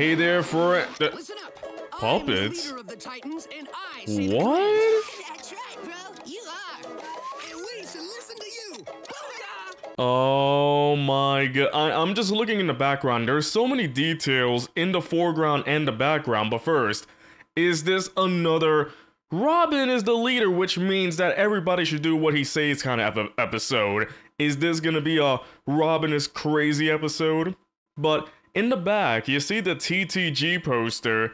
Hey there for it. Listen up. Puppets? I'm the of the Titans, and I What? That's right, bro. You are. And we should listen to you. Oh my god. I, I'm just looking in the background. There's so many details in the foreground and the background. But first, is this another Robin is the leader, which means that everybody should do what he says kind of ep- episode. Is this gonna be a Robin is crazy episode? But in the back, you see the TTG poster,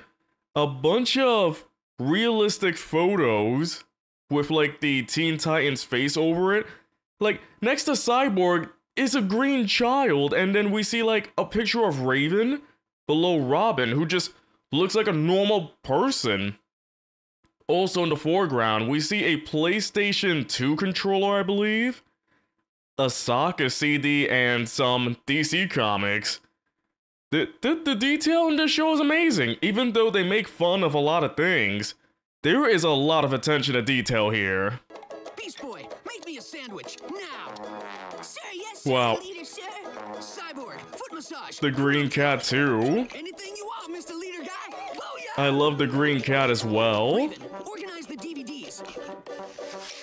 a bunch of realistic photos with like the Teen Titans face over it. Like next to Cyborg is a green child, and then we see like a picture of Raven below Robin, who just looks like a normal person. Also in the foreground, we see a PlayStation 2 controller, I believe, a Sokka CD, and some DC comics. The, the, the detail in this show is amazing, even though they make fun of a lot of things. There is a lot of attention to detail here. Beast Boy, make me a sandwich now. Sir, yes, sir. Wow. Leader, sir. Cyborg, foot massage. The green cat too. Anything you want, Mr. Leader Guy. I love the green cat as well. Raven, organize the DVDs.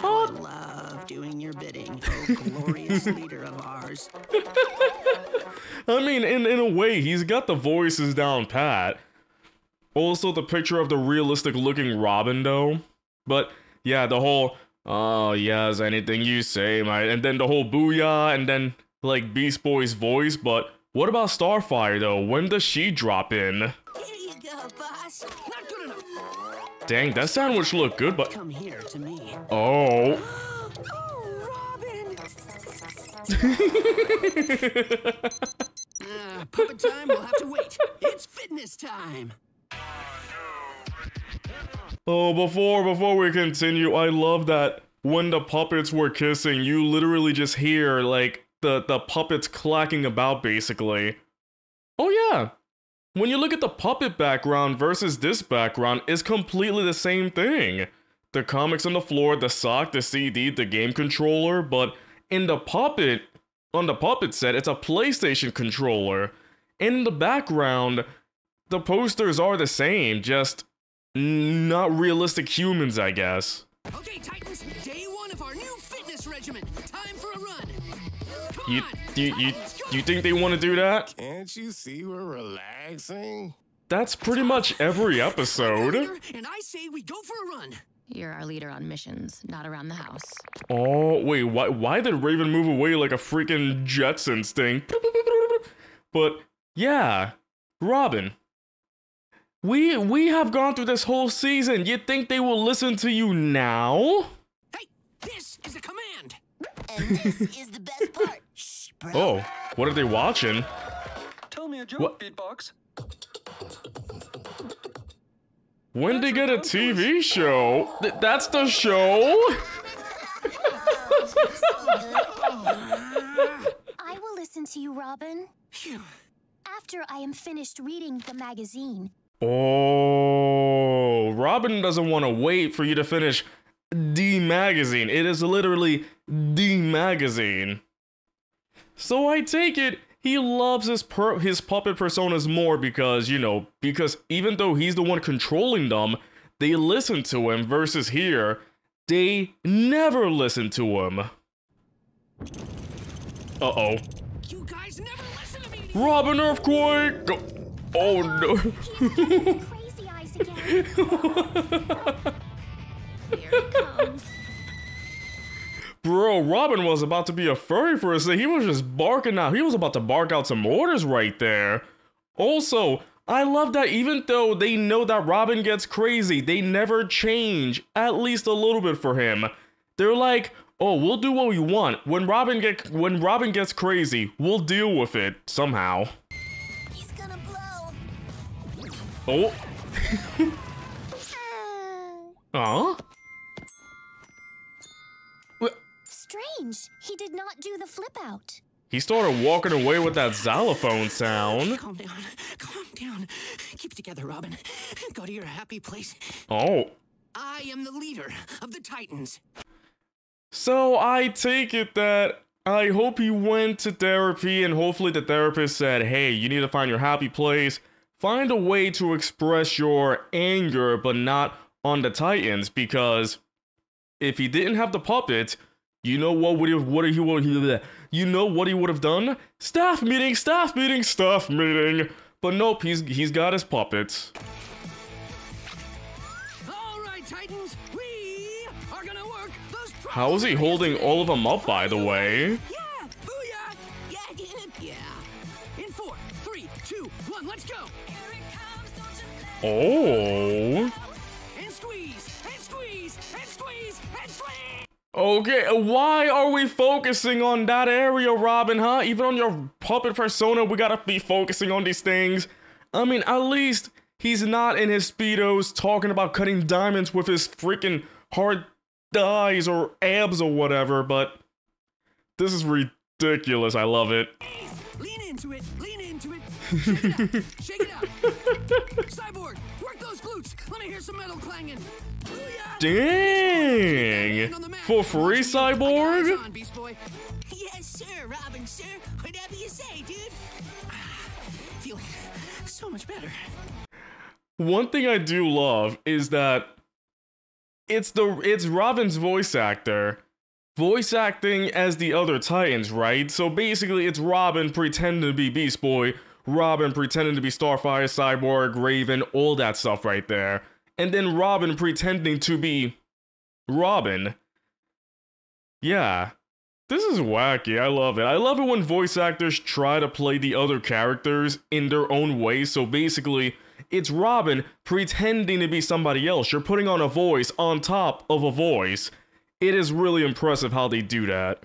Oh. I love doing your bidding, oh glorious leader of ours. I mean, in, in a way, he's got the voices down pat. Also, the picture of the realistic looking Robin, though. But yeah, the whole, oh, yes, anything you say, mate. And then the whole booyah, and then like Beast Boy's voice. But what about Starfire, though? When does she drop in? Here you go, boss. Not good enough. Dang, that sandwich looked good, but. Come here to me. Oh. Oh, Robin. Uh, puppet time will have to wait. It's fitness time. Oh, before before we continue, I love that when the puppets were kissing, you literally just hear like the the puppets clacking about basically. Oh yeah. When you look at the puppet background versus this background, it's completely the same thing. The comics on the floor, the sock, the CD, the game controller, but in the puppet, on the puppet set, it's a PlayStation controller. In the background, the posters are the same, just not realistic humans, I guess. Okay, Titans, You you you you think they want to do that? Can't you see we're relaxing? That's pretty much every episode. And I say we go for a run. You're our leader on missions, not around the house. Oh wait, why why did Raven move away like a freaking Jetsons thing? But yeah, Robin. We we have gone through this whole season. You think they will listen to you now? Hey, this is a command. And this is the best part. Shh, bro. Oh, what are they watching? Tell me a joke, What? beatbox. When they get a TV show? Th- that's the show? I will listen to you, Robin. After I am finished reading the magazine. Oh, Robin doesn't want to wait for you to finish the magazine. It is literally the magazine. So I take it he loves his per- his puppet personas more because, you know, because even though he's the one controlling them, they listen to him versus here, they never listen to him. Uh-oh. You guys never listen to me. Robin Earthquake! Oh, oh no. Crazy eyes again. Here it comes. Bro, Robin was about to be a furry for a second. He was just barking out. He was about to bark out some orders right there. Also, I love that even though they know that Robin gets crazy, they never change, at least a little bit for him. They're like, "Oh, we'll do what we want. When Robin get when Robin gets crazy, we'll deal with it somehow." He's gonna blow. Oh, huh? Strange. He did not do the flip out. He started walking away with that xylophone sound. Calm down. Calm down. Keep together, Robin. Go to your happy place. Oh, I am the leader of the Titans. So I take it that I hope he went to therapy and hopefully the therapist said, hey, you need to find your happy place, find a way to express your anger, but not on the Titans, because if he didn't have the puppet, you know what would he what he would he you know what he would have done? Staff meeting, staff meeting, staff meeting. But nope, he's he's got his puppets. All right, Titans, we are gonna work. How is he holding all of them up, by the way? Yeah, booyah! Yeah. Yeah. In four, three, two, one, let's go. Oh. Okay, uh, why are we focusing on that area, Robin, huh? Even on your puppet persona, we gotta be focusing on these things. I mean, at least he's not in his Speedos talking about cutting diamonds with his freaking hard thighs or abs or whatever, but this is ridiculous. I love it. Lean into it, lean into it. Shake it out, shake it out. Cyborg, work those glutes. Let me hear some metal clanging. Dang! Hand on the mat. For free, Watching you. I got eyes Cyborg? on, Beast Boy. Yes, sir, Robin, sir. Whatever you say, dude. So much better. One thing I do love is that it's the it's Robin's voice actor voice acting as the other Titans, right? So basically it's Robin pretending to be Beast Boy, Robin pretending to be Starfire, Cyborg, Raven, all that stuff right there. And then Robin pretending to be Robin. Yeah. This is wacky. I love it. I love it when voice actors try to play the other characters in their own way. So basically, it's Robin pretending to be somebody else. You're putting on a voice on top of a voice. It is really impressive how they do that.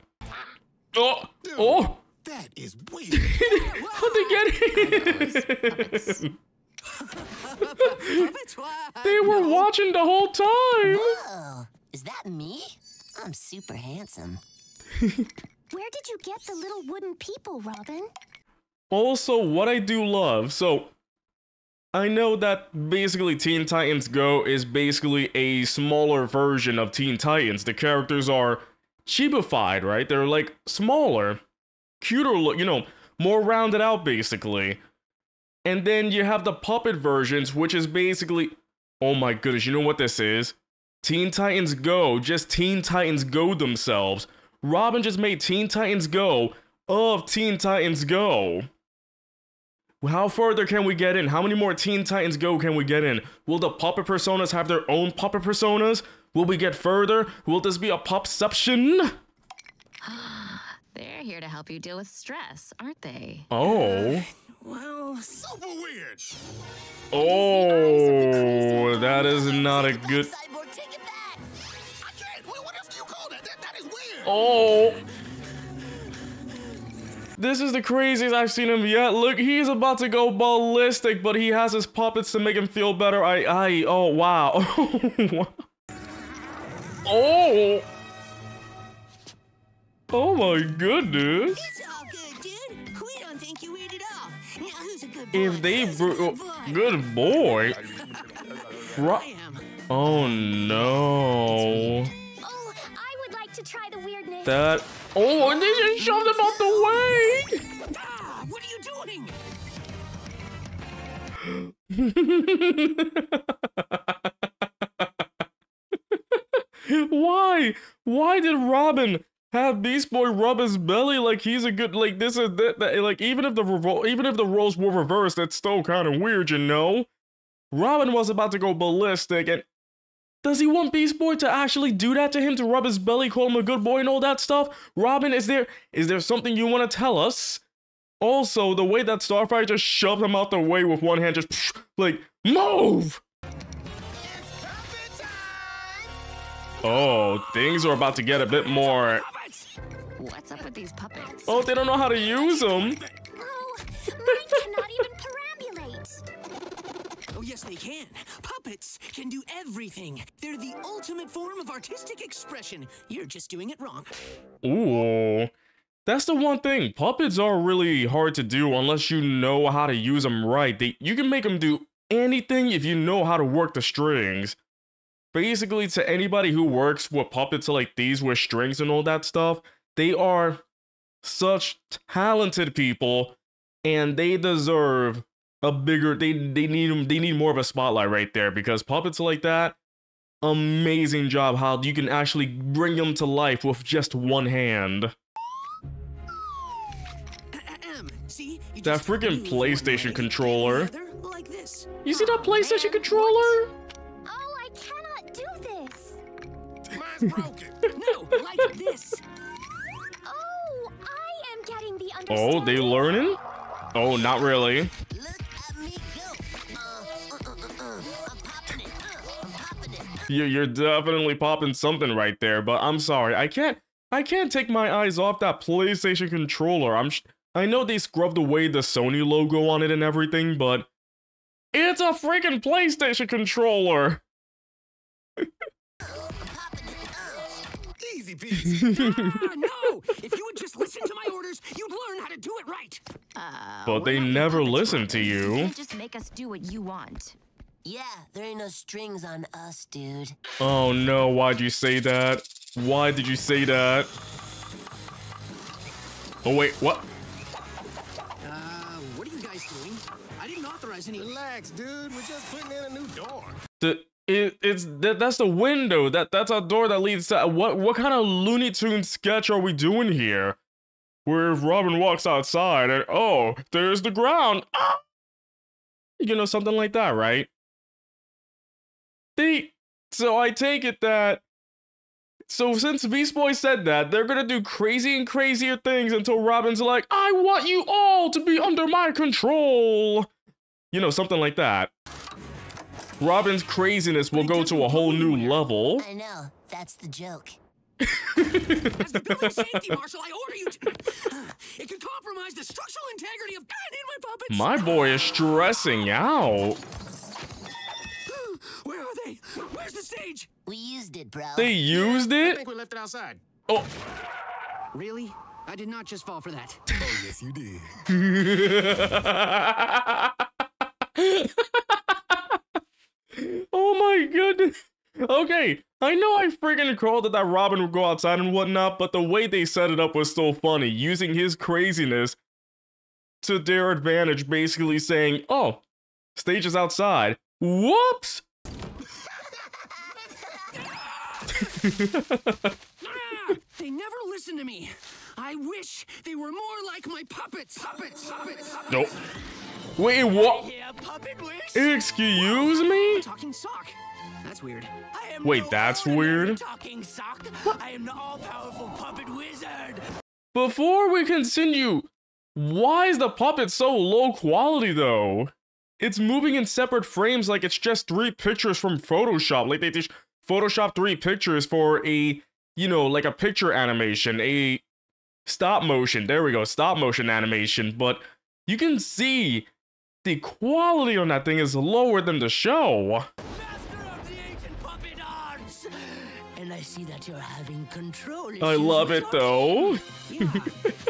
Oh, oh, That is weird. how'd they get in? Puppets, why? they were watching the whole time. Oh, is that me? I'm super handsome. Where did you get the little wooden people, Robin? Also, what I do love, so I know that basically Teen Titans Go is basically a smaller version of Teen Titans. The characters are cheapified, right? They're like smaller, cuter look, you know, more rounded out basically. And then you have the puppet versions, which is basically oh my goodness, you know what this is? Teen Titans Go, just Teen Titans Go themselves. Robin just made Teen Titans Go of Teen Titans Go. How further can we get in? How many more Teen Titans Go can we get in? Will the puppet personas have their own puppet personas? Will we get further? Will this be a popception? They're here to help you deal with stress, aren't they? Oh. Well, Super weird. Oh, that is not a good. Cyborg, take it back. I can't. Wait, what else do you call that? That, that is weird. Oh. This is the craziest I've seen him yet. Look, he's about to go ballistic, but he has his puppets to make him feel better. I, I, oh, wow. oh. Oh my goodness. If they, Who's bro- good boy. Ro- oh no. Oh, I would like to try the weirdness. That. Oh, and they just shoved him out the way. Ah, what are you doing? Why? Why did Robin have Beast Boy rub his belly like he's a good like this is that, that like even if the revol- even if the roles were reversed, that's still kind of weird, you know. Robin was about to go ballistic, and does he want Beast Boy to actually do that to him to rub his belly, call him a good boy, and all that stuff? Robin, is there is there something you want to tell us? Also, the way that Starfire just shoved him out the way with one hand, just like move. Oh, things are about to get a bit more. Puppets! What's up with these puppets? Oh, they don't know how to use them. Oh, mine cannot even perambulate. Oh, yes, they can. Puppets can do everything. They're the ultimate form of artistic expression. You're just doing it wrong. Ooh. That's the one thing. Puppets are really hard to do unless you know how to use them right. They, you can make them do anything if you know how to work the strings. Basically, to anybody who works with puppets like these with strings and all that stuff, they are such talented people and they deserve a bigger they they need 'em- they need more of a spotlight right there because puppets like that amazing job how you can actually bring them to life with just one hand. See? That just freaking PlayStation controller. the other, Like. You see that Oh, PlayStation man, controller? Oh, I cannot do this. Mine's broken. No, like this. Oh, they learning? Oh, not really. You're definitely popping something right there, but I'm sorry, I can't. I can't take my eyes off that PlayStation controller. I'm. I know they scrubbed away the Sony logo on it and everything, but it's a freaking PlayStation controller. Easy peasy. ah, no! If you would just listen to my orders, you'd learn how to do it right. Uh, But they never listen to You you. can't just make us do what you want. Yeah, there ain't no strings on us, dude. Oh no! Why'd you say that? Why did you say that? Oh wait, what? Uh, what are you guys doing? I didn't authorize any. Relax, dude. We're just putting in a new door. The it, it's that that's the window. That that's a door that leads to what what kind of Looney Tune sketch are we doing here? Where if Robin walks outside and oh, there's the ground. Ah! You know something like that, right? They so I take it that so since Beast Boy said that, they're gonna do crazy and crazier things until Robin's like, I want you all to be under my control. You know, something like that. Robin's craziness will go to a whole new level. I know. That's the joke. As the building safety marshal, I order you to. It could compromise the structural integrity of. I need my puppets. My boy is stressing out. Where are they? Where's the stage? We used it, bro. They used it? I it? think we left it outside. Oh, Really? I did not just fall for that. Oh, yes, you did. my goodness. Okay, I know I freaking called it that Robin would go outside and whatnot, but the way they set it up was so funny, using his craziness to their advantage, basically saying, oh, stage is outside. Whoops! Ah, they never listen to me. I wish they were more like my puppets. Puppets, puppets. Nope. Wait, what? Yeah. Excuse me? Talking sock. That's weird. Wait, no that's weird. Talking sock. I am the all-powerful puppet wizard. Before we continue, why is the puppet so low quality though? It's moving in separate frames like it's just three pictures from Photoshop. Like they just Photoshop three pictures for a, you know, like a picture animation, a stop motion. There we go, stop motion animation. But you can see the quality on that thing is lower than the show. I see that you're having control I love it though. Yeah,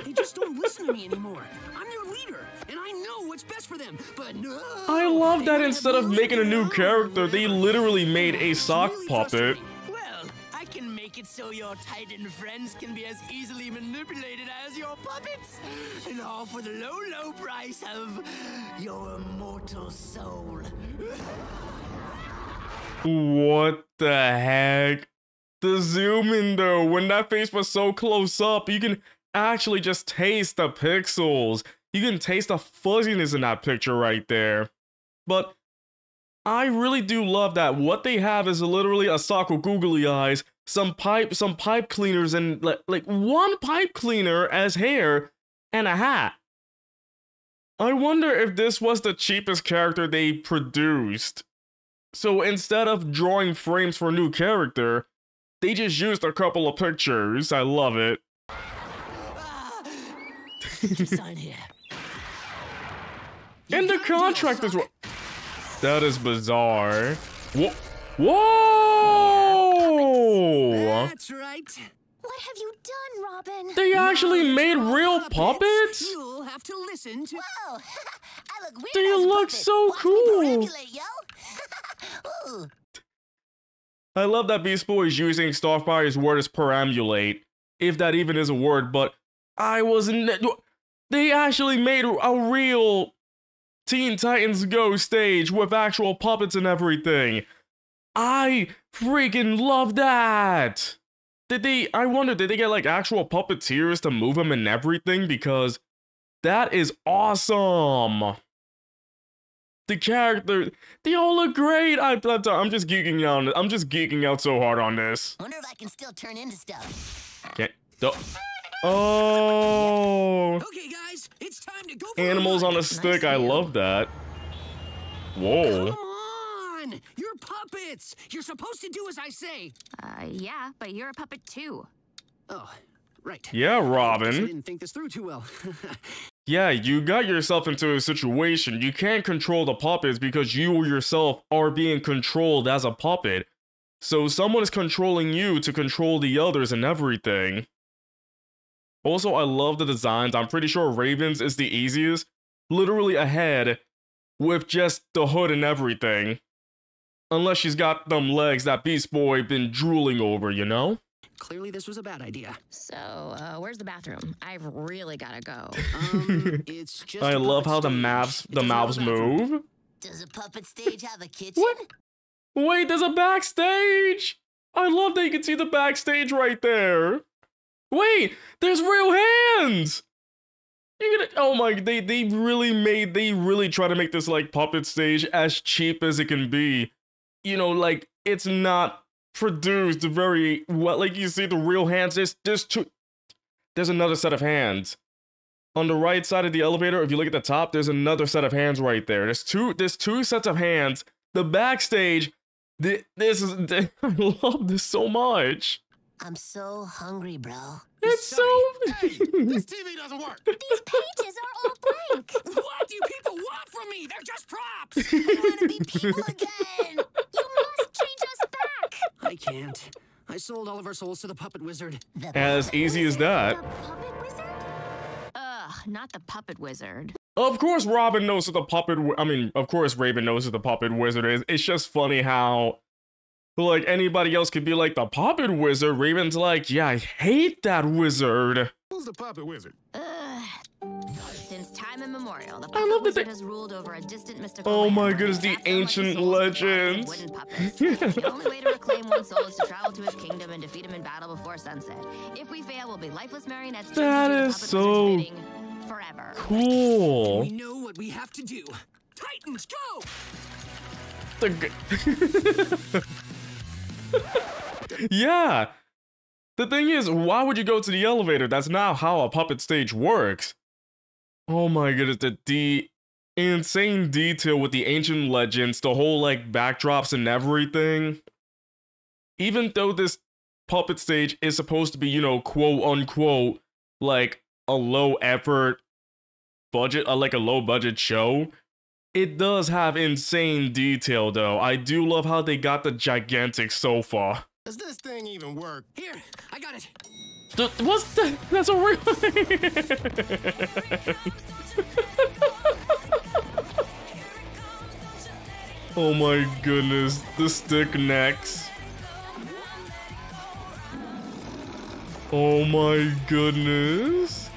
they just don't listen to me anymore. I'm their leader, and I know what's best for them. But no, I love that instead of making a new character, they literally made a sock really puppet. Well, I can make it so your Titan friends can be as easily manipulated as your puppets, and all for the low, low price of your immortal soul. What the heck? The zoom in though, when that face was so close up, you can actually just taste the pixels. You can taste the fuzziness in that picture right there. But I really do love that what they have is literally a sock with googly eyes, some pipe, some pipe cleaners, and like, like one pipe cleaner as hair and a hat. I wonder if this was the cheapest character they produced. So instead of drawing frames for a new character, they just used a couple of pictures. I love it. Sign here. And the got a deal, contract is Sock. what. That is bizarre. Whoa! Whoa! That's right. What have you done, Robin? They actually made real puppets? You'll have to listen to. Whoa! I look weird They look so cool. perambulate, yo. I love that Beast Boy is using Starfire's word as perambulate, if that even is a word, but I wasn't. They actually made a real Teen Titans Go stage with actual puppets and everything. I freaking love that. Did they, I wonder, did they get like actual puppeteers to move them and everything? Because that is awesome. The character, they all look great. I, I'm I'm just geeking out. I'm just geeking out so hard on this. Wonder if I can still turn into stuff. Can't. do- Oh, Okay, guys, it's time to go for animals a on a stick. I love that. Whoa. Come on! You're puppets! You're supposed to do as I say! Uh, yeah, but you're a puppet too. Oh, right. Yeah, I Robin. didn't think this through too well. Yeah, you got yourself into a situation. You can't control the puppets because you yourself are being controlled as a puppet. So someone is controlling you to control the others and everything. Also, I love the designs. I'm pretty sure Ravens is the easiest. Literally a head with just the hood and everything. Unless she's got them legs that Beast Boy been drooling over, you know? Clearly, this was a bad idea. So, uh, where's the bathroom? I've really gotta go. Um, it's just. I a love how the stage. mouths It the doesn't have a mouths move. Does a puppet stage have a kitchen? What? Wait, there's a backstage! I love that you can see the backstage right there. Wait, there's real hands! You're gonna oh my they they really made they really try to make this like puppet stage as cheap as it can be. You know, like it's not produced very well. Like you see the real hands, there's there's two there's another set of hands. On the right side of the elevator, if you look at the top, there's another set of hands right there. There's two there's two sets of hands. The backstage, thi- this is I love this so much. I'm so hungry, bro. It's so Hey, this TV doesn't work. These pages are all blank. What do you people want from me? They're just props! I want to be people again. You must change us back. I can't. I sold all of our souls to the puppet wizard. The as puppet easy as that. The puppet wizard? Ugh, not the puppet wizard. Of course, Robin knows who the puppet. I mean, of course, Raven knows who the puppet wizard is. It's just funny how, like, anybody else could be like the puppet wizard. Raven's like, yeah, I hate that wizard. Who's the puppet wizard? Ugh. Since time immemorial, the I love that wizard they- has ruled over a distant mystical Oh my goodness, the ancient souls with legends. The only way to reclaim one's soul is to travel to his kingdom and defeat him in battle before sunset. If we fail, we'll be lifeless marionettes chained That to do the is puppet so- forever. Cool. We know what we have to do. Titans, go! The yeah. The thing is, why would you go to the elevator? That's not how a puppet stage works. Oh my goodness, the, the insane detail with the ancient legends, the whole like backdrops and everything. Even though this puppet stage is supposed to be, you know, quote unquote, like a low effort budget, uh, like a low budget show, it does have insane detail though. I do love how they got the gigantic sofa. Does this thing even work? Here, I got it. What's that? That's a real. thing! oh my goodness, the stick necks. Oh my goodness.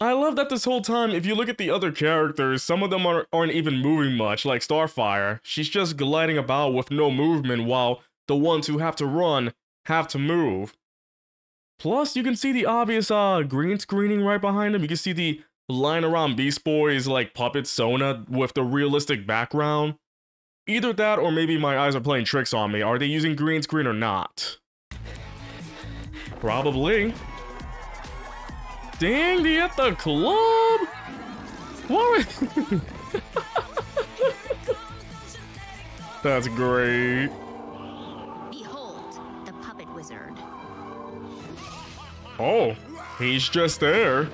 I love that this whole time, if you look at the other characters, some of them are, aren't even moving much, like Starfire. She's just gliding about with no movement, while the ones who have to run have to move. Plus, you can see the obvious uh green screening right behind him. You can see the line around Beast Boy's like puppet Sona with the realistic background. Either that or maybe my eyes are playing tricks on me. Are they using green screen or not? Probably. Dang, they at the club? What? That's great. Oh, he's just there.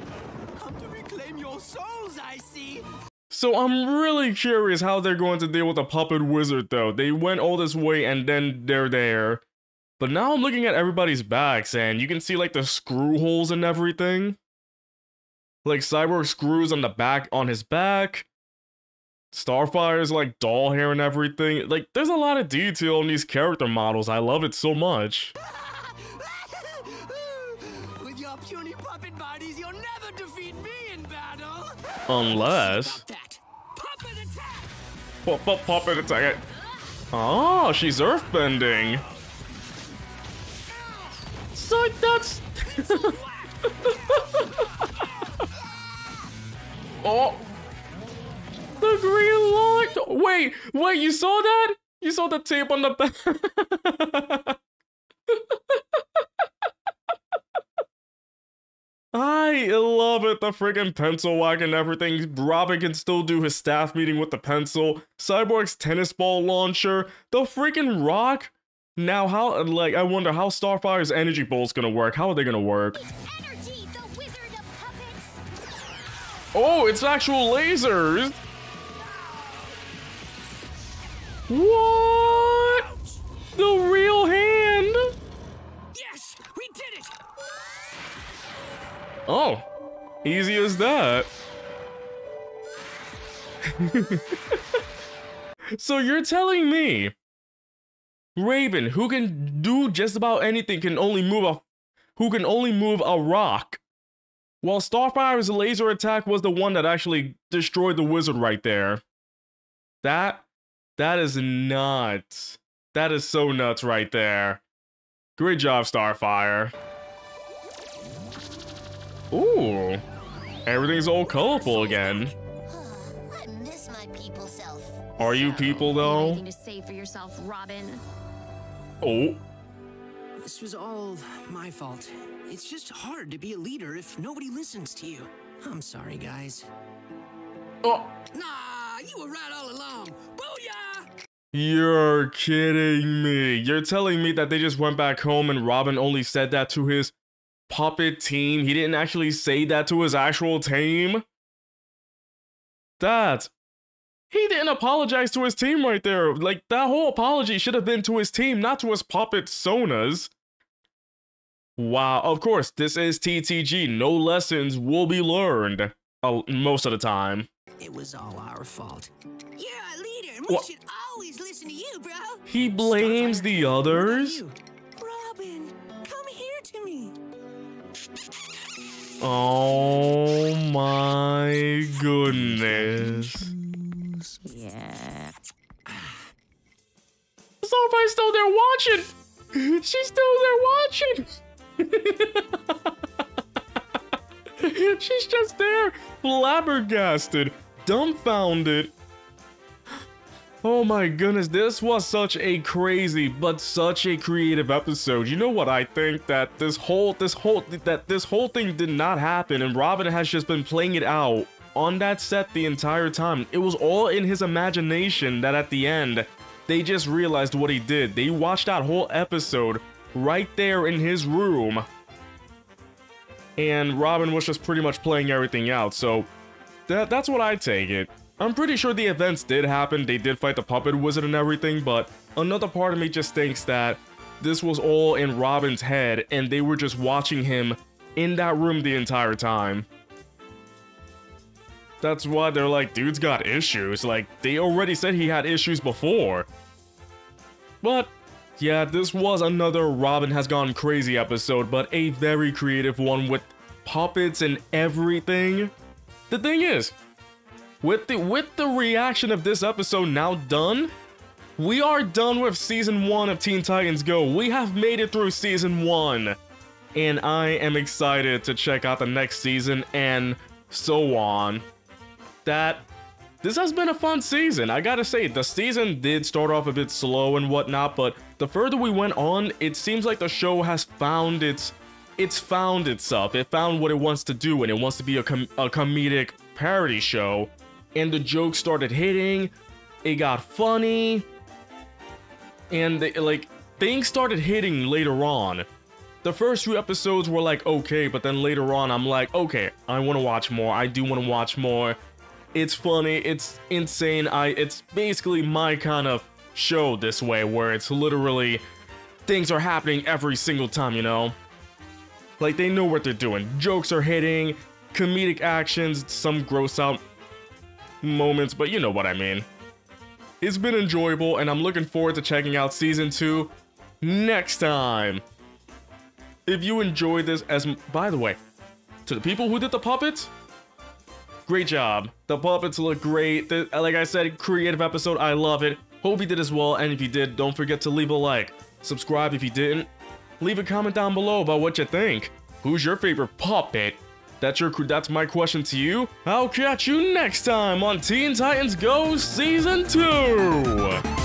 Come to reclaim your souls, I see. So I'm really curious how they're going to deal with the puppet wizard though. They went all this way and then they're there. But now I'm looking at everybody's backs and you can see like the screw holes and everything. Like Cyborg screws on the back on his back. Starfire's like doll hair and everything. Like there's a lot of detail in these character models. I love it so much. Your puny puppet bodies, you'll never defeat me in battle. Unless Stop that. Pu- pu- puppet attack. Oh, she's earthbending. So that's. oh. The green light. Wait, wait, you saw that? You saw the tape on the back. I love it. The friggin' pencil whack and everything. Robin can still do his staff meeting with the pencil. Cyborg's tennis ball launcher. The freaking rock. Now, how, like, I wonder how Starfire's energy bolt's gonna work. How are they gonna work? Energy, the wizard of puppets. Oh, it's actual lasers! What? Oh, easy as that. so you're telling me Raven, who can do just about anything, can only move a who can only move a rock. While Starfire's laser attack was the one that actually destroyed the wizard right there. That that is nuts. That is so nuts right there. Great job, Starfire. Ooh. Everything's all colorful again. I miss my people self. Are you people though? anything to say for yourself, Robin? Oh. This was all my fault. It's just hard to be a leader if nobody listens to you. I'm sorry, guys. Oh. Nah, you were right all along. Booyah! You're kidding me. You're telling me that they just went back home and Robin only said that to his puppet team? He didn't actually say that to his actual team? That. He didn't apologize to his team right there. Like, that whole apology should have been to his team, not to his puppet Sonas. Wow, of course, this is TTG. No lessons will be learned. Uh, most of the time. It was all our fault. You're a leader, and we What? should always listen to you, bro. He blames the others? Oh my goodness. Yeah. Starfire's still there watching. She's still there watching. She's just there, flabbergasted, dumbfounded. Oh my goodness, this was such a crazy but such a creative episode. You know what I think that this whole this whole that this whole thing did not happen and Robin has just been playing it out on that set the entire time. It was all in his imagination that at the end they just realized what he did. They watched that whole episode right there in his room. And Robin was just pretty much playing everything out. So that that's what I take it. I'm pretty sure the events did happen. They did fight the puppet wizard and everything, but another part of me just thinks that this was all in Robin's head and they were just watching him in that room the entire time. That's why they're like, dude's got issues. Like, they already said he had issues before. But, yeah, this was another Robin Has Gone Crazy episode, but a very creative one with puppets and everything. The thing is, with the with the reaction of this episode now done, we are done with season 1 of Teen Titans Go. We have made it through season 1. And I am excited to check out the next season and so on. That this has been a fun season. I gotta say, the season did start off a bit slow and whatnot, but the further we went on, it seems like the show has found its it's found itself. It found what it wants to do, and it wants to be a, com- a comedic parody show. And the jokes started hitting. It got funny, and they, like things started hitting later on. The first few episodes were like okay, but then later on, I'm like, okay, I want to watch more. I do want to watch more. It's funny. It's insane. I. It's basically my kind of show this way, where it's literally things are happening every single time. You know. Like they know what they're doing. Jokes are hitting, comedic actions, some gross out moments, but you know what I mean. It's been enjoyable, and I'm looking forward to checking out Season 2 next time. If you enjoyed this as... By the way, to the people who did the puppets, great job. The puppets look great. The, like I said, creative episode, I love it. Hope you did as well, and if you did, don't forget to leave a like. Subscribe if you didn't. Leave a comment down below about what you think. Who's your favorite puppet? That's your that's my question to you. I'll catch you next time on Teen Titans Go Season 2!